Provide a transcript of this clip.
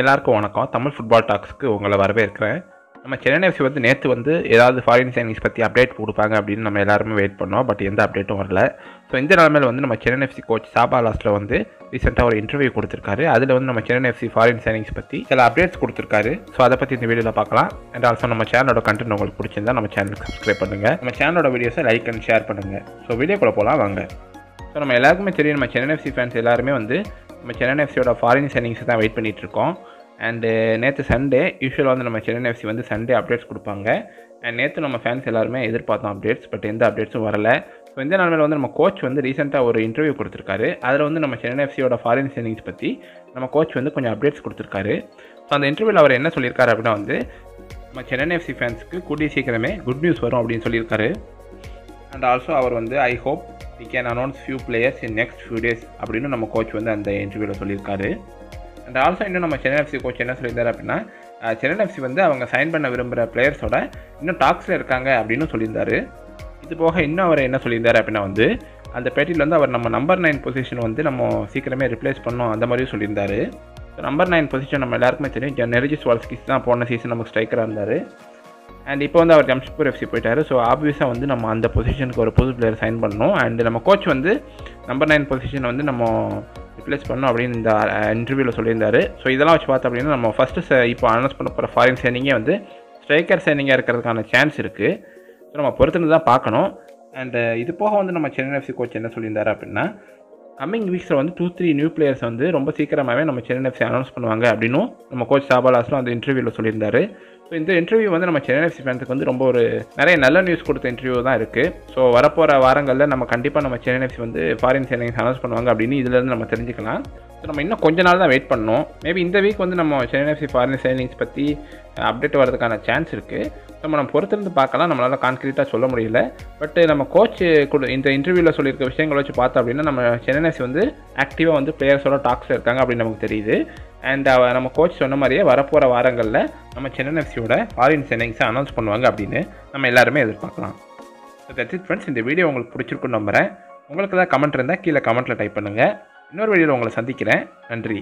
எல்லாருக்கும் வணக்கம். தமிழ் ஃபுட்பால் டாக்ஸ்க்கு உங்களை வரவேற்கிறேன். நம்ம சென்னை எஃப்சி வந்து நேற்று வந்து ஏதாவது ஃபாரின் சைனிங்ஸ் பற்றி அப்டேட் கொடுப்பாங்க அப்படின்னு நம்ம எல்லாருமே வெயிட் பண்ணோம். பட் எந்த அப்டேட்டும் வரல. ஸோ இந்த நிலமையில் வந்து நம்ம சென்னை எஃப்சி கோச் சாபா லாஸ்ட்டில் வந்து ரீசெண்டாக ஒரு இன்டர்வியூ கொடுத்துருக்காரு. அதில் வந்து நம்ம சென்னை எஃப்சி ஃபாரின் சைனிங்ஸ் பற்றி சில அப்டேட்ஸ் கொடுத்துருக்காரு. ஸோ அதை பற்றி இந்த வீடியோவில் பார்க்கலாம். அண்ட் ஆல்சோ நம்ம சேனலோட கண்டென்ட் உங்களுக்கு பிடிச்சிருந்தா நம்ம சேனலுக்கு சப்ஸ்கிரைப் பண்ணுங்கள் நம்ம சேனலோட வீடியோஸை லைக் அண்ட் ஷேர் பண்ணுங்கள் ஸோ வீடியோக்குள்ளே போகலாம் வாங்க. ஸோ நம்ம எல்லாருக்குமே தெரியும் நம்ம சென்னை எஃப்சி ஃபேன்ஸ் எல்லாருமே வந்து நம்ம சென்னை எஃப்சியோட ஃபாரின் சைனிங்ஸ் தான் வெயிட் பண்ணிட்டு இருக்கோம் அண்டு uh, நேற்று சண்டே யூஸ்வலாக வந்து நம்ம சென்னை எஃப்சி வந்து சண்டே அப்டேட்ஸ் கொடுப்பாங்க. அண்ட் நேற்று நம்ம ஃபேன்ஸ் எல்லாருமே எதிர்பார்த்தோம் அப்டேட்ஸ் பட் எந்த அப்டேட்ஸும் வரல. ஸோ இந்த நாள் வந்து நம்ம கோச் வந்து ரீசெண்டாக ஒரு இன்டர்வியூ கொடுத்துருக்காரு. அதில் வந்து நம்ம சென்னை எஃப்சியோட ஃபாரின் சைனிங்ஸ் பற்றி நம்ம கோச் வந்து கொஞ்சம் அப்டேட்ஸ் கொடுத்துருக்காரு. ஸோ அந்த இன்டர்வியூவில் அவர் என்ன சொல்லியிருக்காரு அப்படின்னா வந்து நம்ம சென்னை எஃப்சி ஃபேன்ஸ்க்கு கூடிய சீக்கிரமே குட் நியூஸ் வரும் அப்படின்னு சொல்லியிருக்காரு. அண்ட் ஆல்சோ அவர் வந்து I hope we can announce few players in next few days அப்படின்னு நம்ம கோச் வந்து அந்த இன்டர்வியூவில் சொல்லியிருக்காரு. அண்ட் ஆல்சோ இன்னும் நம்ம சென்னை எஃப்சி கோச் என்ன சொல்லியிருந்தாரு அப்படின்னா சென்னை எஃப்சி வந்து அவங்க சைன் பண்ண விரும்புகிற பிளேயர்ஸோட இன்னும் டாக்ஸில் இருக்காங்க அப்படின்னு சொல்லியிருந்தாரு. இது போக இன்னும் அவர் என்ன சொல்லியிருந்தார் அப்படின்னா வந்து அந்த பேட்டியில் வந்து அவர் நம்ம நம்பர் நைன் பொசிஷன் வந்து நம்ம சீக்கிரமே ரிப்ளேஸ் பண்ணோம் அந்த மாதிரியும் சொல்லியிருந்தாரு. நம்பர் நைன் பொசிஷன் நம்ம எல்லாருக்குமே தெரியும். நெரிஜிஸ் வால்ஸ்கிஸ் தான் போன சீசன் நமக்கு ஸ்ட்ரைக்கராக இருந்தார். அண்ட் இப்போ வந்து அவர் ஜம்ஷெட்பூர் எஃப்சி போயிட்டார். ஸோ ஆப்வியஸாக வந்து நம்ம அந்த பொசிஷனுக்கு ஒரு புது பிளேயர் சைன் பண்ணணும். அண்ட் நம்ம கோச் வந்து நம்பர் நைன் பொசிஷனை வந்து நம்ம ரிப்ளேஸ் பண்ணோம் அப்படின்னு இந்த uh, இன்டர்வியூவில் சொல்லியிருந்தார். ஸோ இதெல்லாம் வச்சு பார்த்தோம் அப்படின்னா நம்ம ஃபஸ்ட்டு இப்போ அனௌன்ஸ் பண்ண போகிற ஃபாரின் சைனிங்கே வந்து ஸ்ட்ரைக்கர் சைனிங்காக இருக்கிறதுக்கான சான்ஸ் இருக்குது ஸோ நம்ம பொறுத்துன்னு தான் பார்க்கணும். அண்டு uh, இது போக வந்து நம்ம சென்னை எஃப்சி கோச் என்ன சொல்லியிருந்தாரு அப்படின்னா கம்மிங் வீக்ஸில் வந்து டூ த்ரீ நியூ பிளேயர்ஸ் வந்து ரொம்ப சீக்கிரமாகவே நம்ம சென்னை எஃப்சி அனௌன்ஸ் பண்ணுவாங்க அப்படின்னும் நம்ம கோச் சாபாலாஸ்லாம் அந்த இன்டர்வியூவில் சொல்லியிருந்தாரு. ஸோ இந்த இன்டர்வியூ வந்து நம்ம சென்னை எஃப்சி ஃபேன்ஸுக்கு வந்து ரொம்ப ஒரு நிறைய நல்ல நியூஸ் கொடுத்த இன்டர்வியூ தான் இருக்குது ஸோ வரப்போகிற வாரங்களில் நம்ம கண்டிப்பாக நம்ம சென்னை எஃப்சி வந்து ஃபாரின் சைனிங்ஸ் அனௌன்ஸ் பண்ணுவாங்க அப்படின்னு இதுலேருந்து நம்ம தெரிஞ்சுக்கலாம். ஸோ நம்ம இன்னும் கொஞ்ச நாள் தான் வெயிட் பண்ணோம் மேபி இந்த வீக் வந்து நம்ம சென்னை எஃப்சி ஃபாரின் சைனிங்ஸ் பற்றி அப்டேட் வரதுக்கான சான்ஸ் இருக்குது நம்ம நம்ம பொறுத்திருந்து பார்க்கலாம். நம்மளால் கான்க்ரீட்டாக சொல்ல முடியல. பட் நம்ம கோச் கொடு இந்த இன்டர்வியூவில் சொல்லியிருக்க விஷயங்களை வச்சு பார்த்தோம் அப்படின்னா நம்ம சென்னை எஃப்சி வந்து ஆக்டிவாக வந்து பிளேயர்ஸோட டாக்ஸ் இருக்காங்க அப்படின்னு நமக்கு தெரியுது. அண்ட் நம்ம கோச் சொன்ன மாதிரியே வரப்போகிற வாரங்களில் நம்ம சென்னை எஃப்சியோட ஃபாரின் சென்னிங்ஸை அனௌன்ஸ் பண்ணுவாங்க அப்படின்னு நம்ம எல்லாருமே எதிர்பார்க்கலாம். ஸோ தட்ஸ் இட் ஃப்ரெண்ட்ஸ் இந்த வீடியோ உங்களுக்கு பிடிச்சிருக்குன்னு நம்புகிறேன் உங்களுக்கு ஏதாவது கமெண்ட் இருந்தால் கீழே கமெண்ட்டில் டைப் பண்ணுங்கள் இன்னொரு வீடியோவில் உங்களை சந்திக்கிறேன். நன்றி.